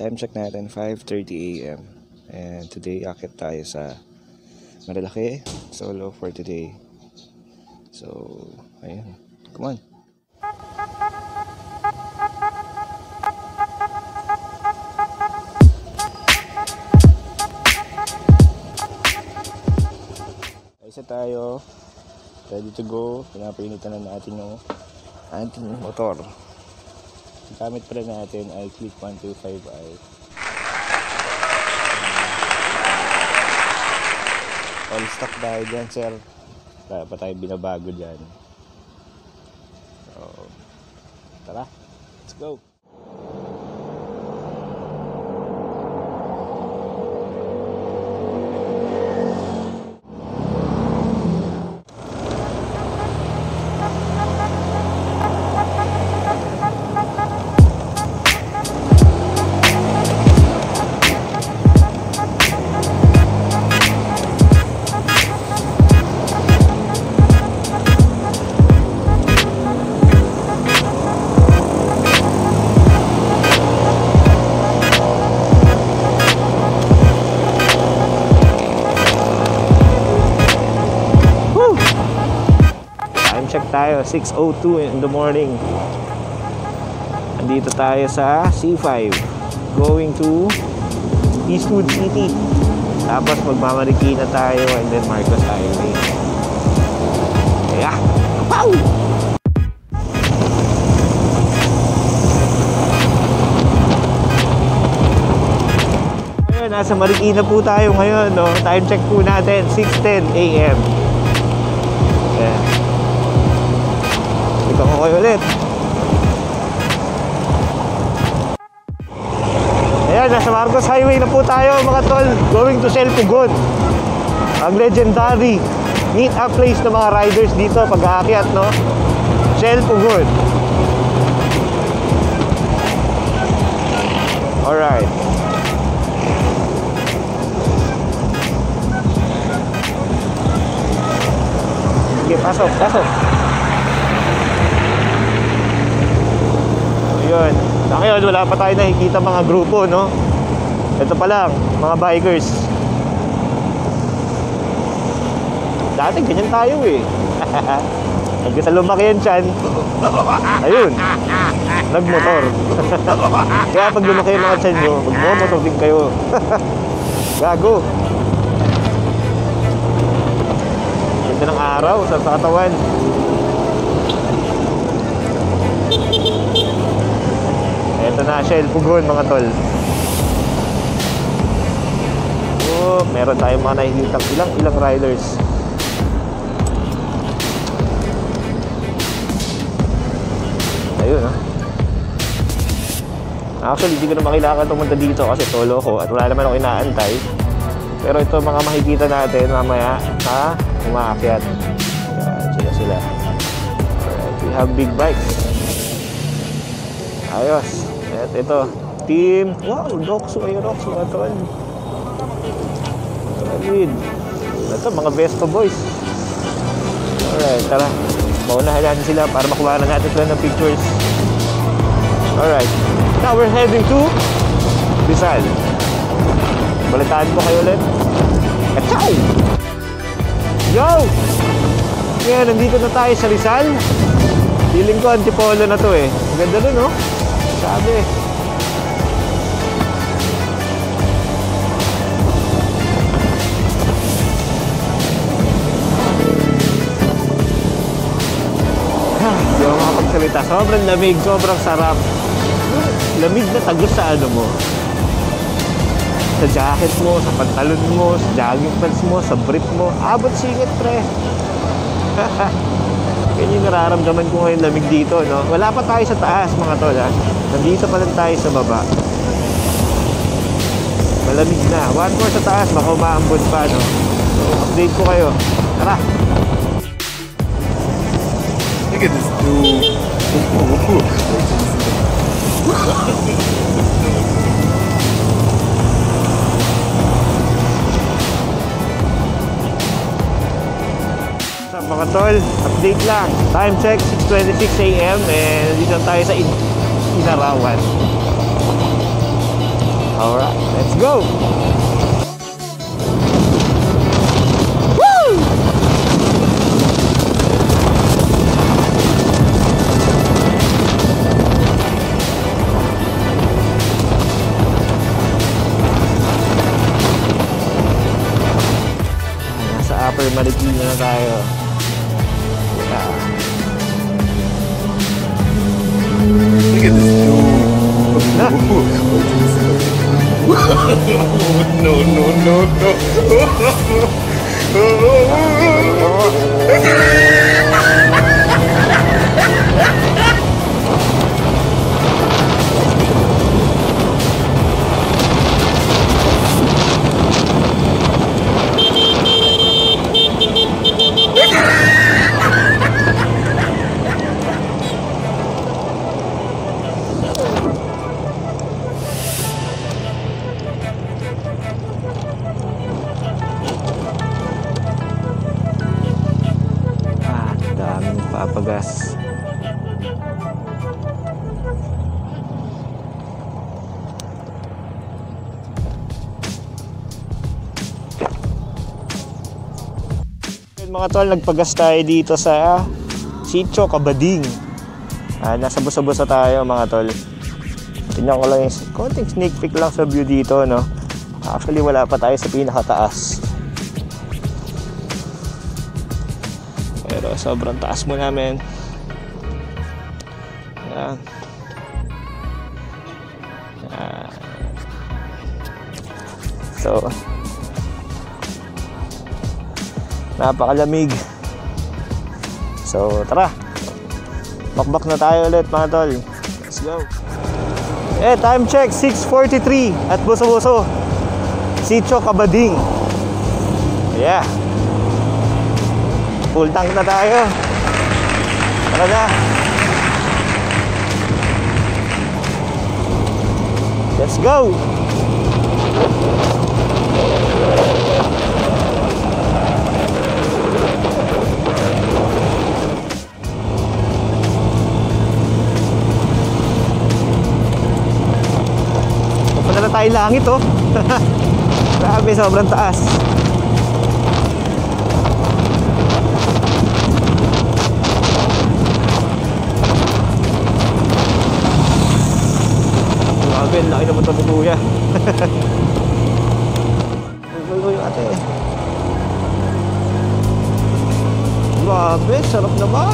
Time check natin 5.30 a.m. And today akit tayo sa Malalaki solo for today. So, ayun. Come on. Isa tayo. Ready to go. Pinapainitan na natin yung ating motor. Gamit pala natin ay Click 125i. All stock tayo dyan, sir. Wala pa tayo binabago dyan. So, tara. Let's go. Tayo, 6.02 in the morning. Andito tayo sa C5. Going to Eastwood City. Tapos magmamarikina tayo and then Marcos Highway. Kaya! Ngayon, nasa Marikina po tayo ngayon. No? Time check po natin, 6.10 a.m. Ayan. Ikaw ko kayo ulit. Ayan, nasa Marcos Highway na po tayo mga tol. Going to Selpugon. Ang legendary meet up place ng mga riders dito pag aakyat, no? Selpugon. Alright. Sige, pasok, pasok. Ayun. Sa ngayon, wala pa tayo nakikita mga grupo, no? Ito pa lang, mga bikers. Dati, ganyan tayo eh. Hanggang sa lumaki yan dyan, ayun, nagmotor. Kaya pag lumaki yung mga dyan nyo, magmomotor din kayo. Gago. Ganda ng araw sa katawan. Ito na, Shell Pugon mga tol. Oh, meron tayong mga nakikita ilang ilang riders. Ayun ha. Actually, hindi ko na makailangan pumunta dito kasi solo ko at wala naman ako inaantay. Pero ito mga makikita natin mamaya na umaakyat. Yan, sila sila. We have big bikes. Ayos. At ito, team. Wow, Doxo. Ayun, Doxo. Ito. Solid. Ito, mga Vespa boys. Alright, tara. Maunahan natin sila para makuha na natin sila ng pictures. Alright. Now we're heading to Rizal. Balitaan ko kayo ulit. Kachow! Yo! Ngayon, nandito na tayo sa Rizal. Feeling ko antipolo na to eh. Ganda nun, no? Sabi. Hindi ako makapagsalita. Sobrang lamig, sobrang sarap. Lamig na tagos sa ano mo. Sa jacket mo, sa pantalon mo, sa jogging pants mo, sa brief mo. Abot singit, pre. Yan yung nararamdaman ko ngayon lamig dito, no? Wala pa tayo sa taas, mga tol, ha? Nandito pa lang tayo sa baba. Malamig na. One more sa taas, baka umaambon pa, no? So, update ko kayo. Tara! Look at this dude. mga tol? Update lang. Time check, 6.26 a.m. And dito tayo sa In Inarawan. Alright, let's go! No, Yun, Mga tol, nagpagas tayo dito sa Sitio Kabading. Ah, nasa busa-busa tayo mga tol. Tingnan ko lang yung konting sneak peek lang sa view dito, no? Actually, wala pa tayo sa pinakataas. Pero sobrang taas mo namin. Ayan. So, napakalamig. So, tara. Bakbak na tayo ulit mga tol. Let's go. Eh, time check, 6.43 at buso-buso. Sitio Kabading. Yeah. Full tank na tayo. Tara na. Let's go. Papunta na tayo langit oh. Grabe, sobrang taas. Grabe, ang laki naman ito ni Kuya. Uy, uy, uy, ate. Grabe, sarap naman.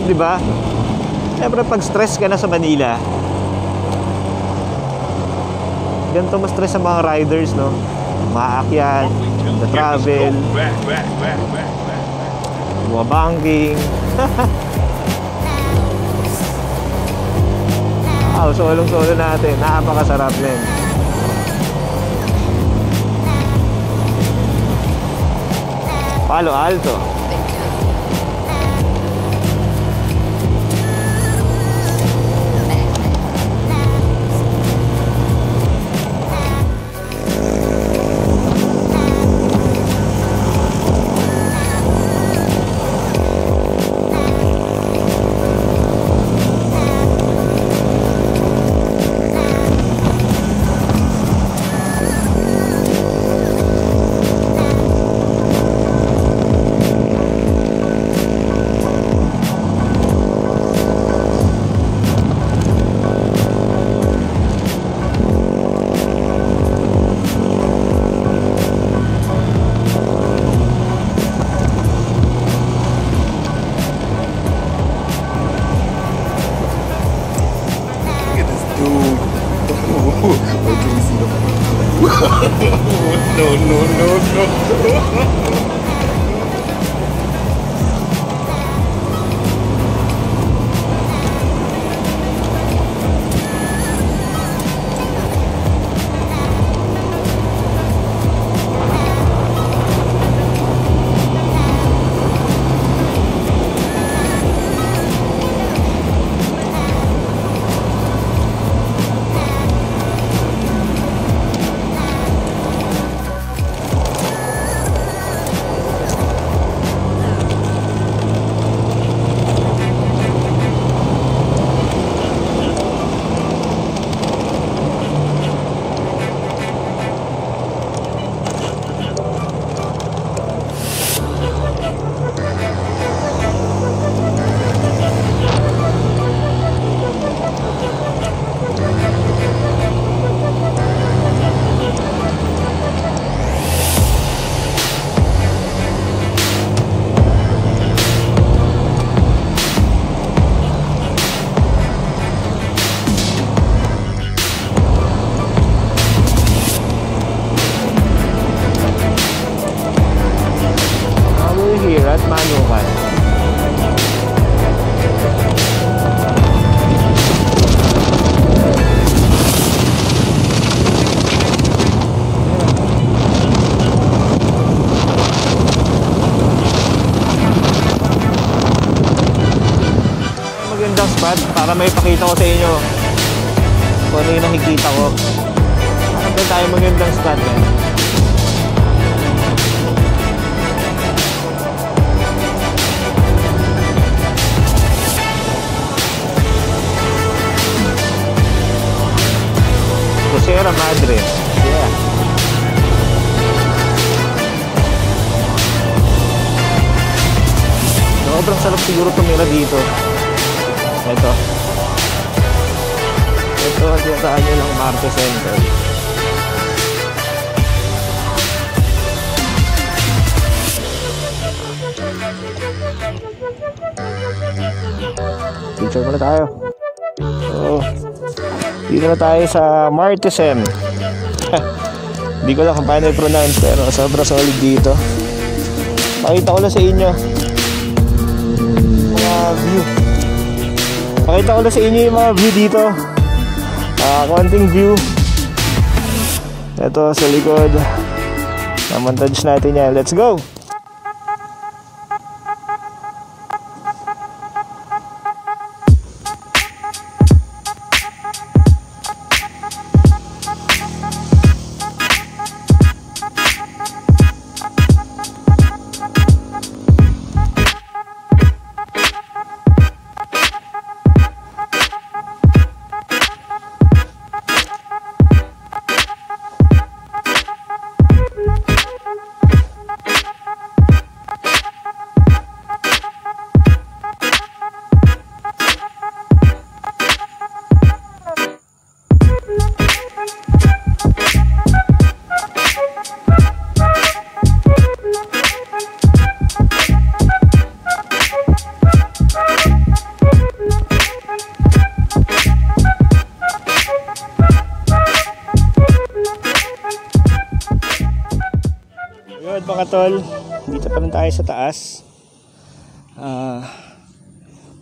Sarap, di ba? Siyempre, pag stress ka na sa Manila, ganito mas stress sa mga riders, no? Maakyan, the travel, Back, back, back, back, back. mga banking. Wow, solong-solo natin. Napakasarap din. Palo Alto. No, no, no, no. may pakita ko sa inyo kung ano yung nakikita ko. Hanap na tayo magandang spot man. Sierra Madre. Yeah. Sobrang sarap siguro tumira dito. Ito. Ito ang tinatahan nyo ng Marte Center. Picture muna tayo. Dito na tayo sa Martesen. Hindi ko lang kung paano i-pronounce pero sobrang solid dito. Pakita ko lang sa inyo mga view. Pakita ko lang sa inyo yung mga view dito. Ah, konting view. Ito sa likod. Namontage natin yan. Let's go! Mga tol, dito pa rin tayo sa taas. Ah,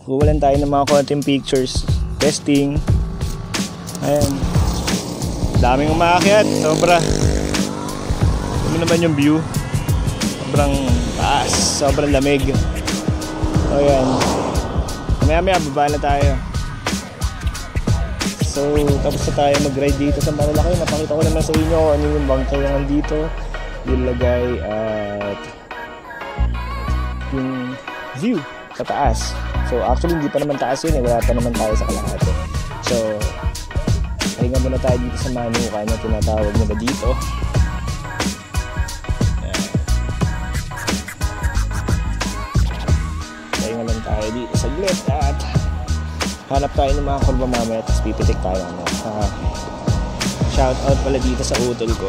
kukulan tayo ng mga konting pictures. Testing. Ayan. Daming umakyat, sobra. Ano naman yung view? Sobrang taas, sobrang lamig. O yan. Maya maya, baba na tayo. So, tapos na tayo mag-ride dito sa Marilaki. Napakita ko naman sa inyo ano yung bunker na nandito yung lagay at yung view sa taas. So actually hindi pa naman taas yun eh, wala pa naman tayo sa kalahati. So pahinga muna tayo dito sa manuka na tinatawag nila dito. Pahinga lang tayo dito saglit at hanap tayo ng mga kurba mamaya tapos pipitik tayo. Ano. Uh, shout out pala dito sa utol ko.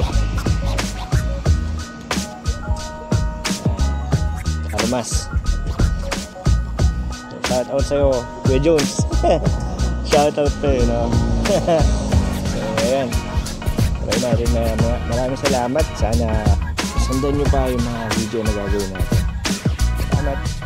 Almas. Shout out sa'yo, Kuya Jones. Shout out to you, no? so, ayan. Try natin na ma- maraming salamat. Sana sundan nyo pa yung mga video na gagawin natin. Salamat.